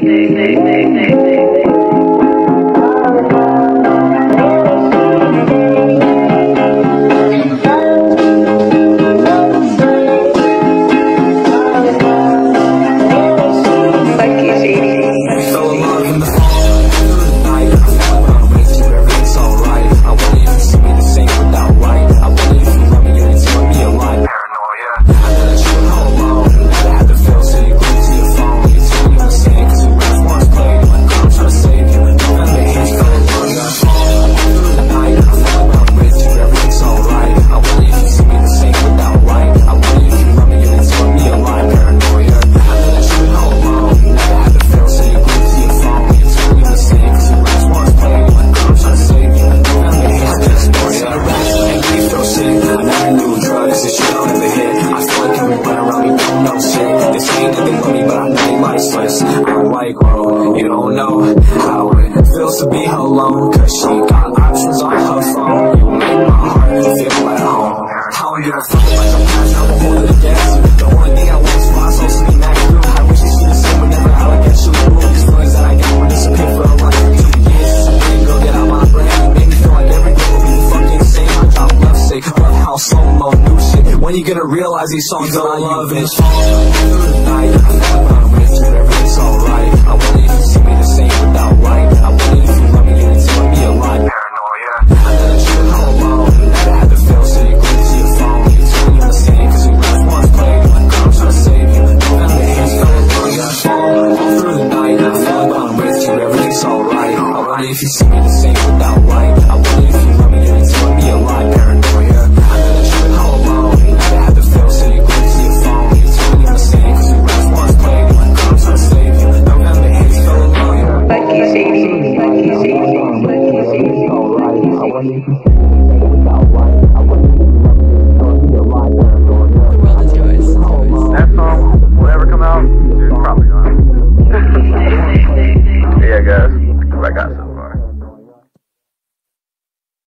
Fell sick. Never knew drugs that you don't hit. I feel like everyone around me don't know shit. They say that they love me, but I know they might slips. I'm like, whoa, you don't know how it feels to be alone. Cause she mo new shit. When you gonna realize these songs that I love is all through the night. I feel I'm with you, everything's alright. I wonder if you see me the same without light. I wonder if you love me and it's telling me a lie. Paranoia. I know that you're home alone. Never had to feel, so you glued to your phone. You told me you were staying 'cause we last once played. I'm trying to save you. November hits, fell in love, fall all through the night. I feel like I'm with you, everything's alright. I wonder if you see me the same